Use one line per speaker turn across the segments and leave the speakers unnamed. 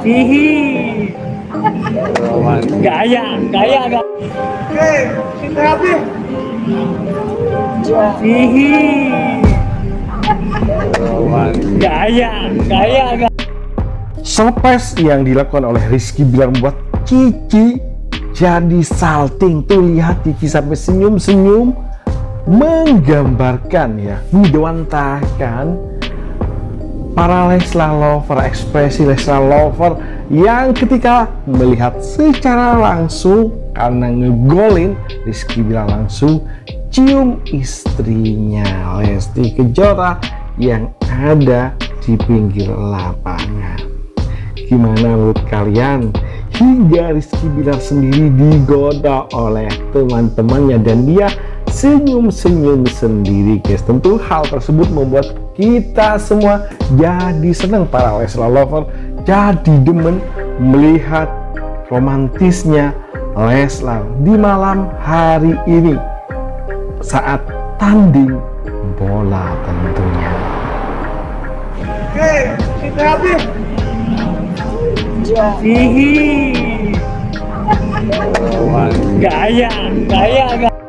Hihi. Gaya, gaya, gaya. Hihi. Gaya, gaya, gaya.
Surprise yang dilakukan oleh Rizky Bilar membuat Kiki jadi salting tuh lihat Kiki sampai senyum-senyum menggambarkan ya mendewantakan para Leslar lover ekspresi Leslar lover yang ketika melihat secara langsung karena ngegolin Rizky Bilar langsung cium istrinya. Lesti Kejora yang ada di pinggir lapangan. Gimana menurut kalian? Hingga Rizky Bilar sendiri digoda oleh teman-temannya dan dia senyum-senyum sendiri guys tentu hal tersebut membuat kita semua jadi senang para Leslar lover jadi demen melihat romantisnya Leslar di malam hari ini saat tanding bola tentunya
Oke, kita habis. Hihi. Gaya, gaya, gaya.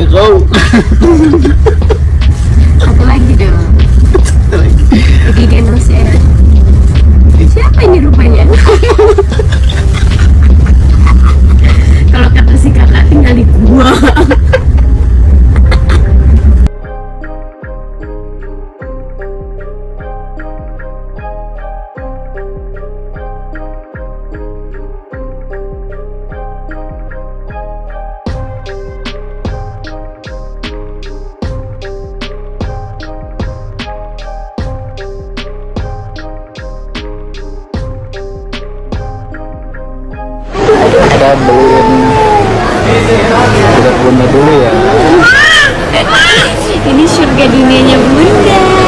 Anaknya kau.
Satu lagi dong. Lagi gendong si Aaron.
Kita beliin budak bunda dulu ya.
ini surga dunianya bunda.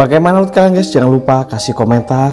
Bagaimana menurut kalian guys? Jangan lupa kasih komentar,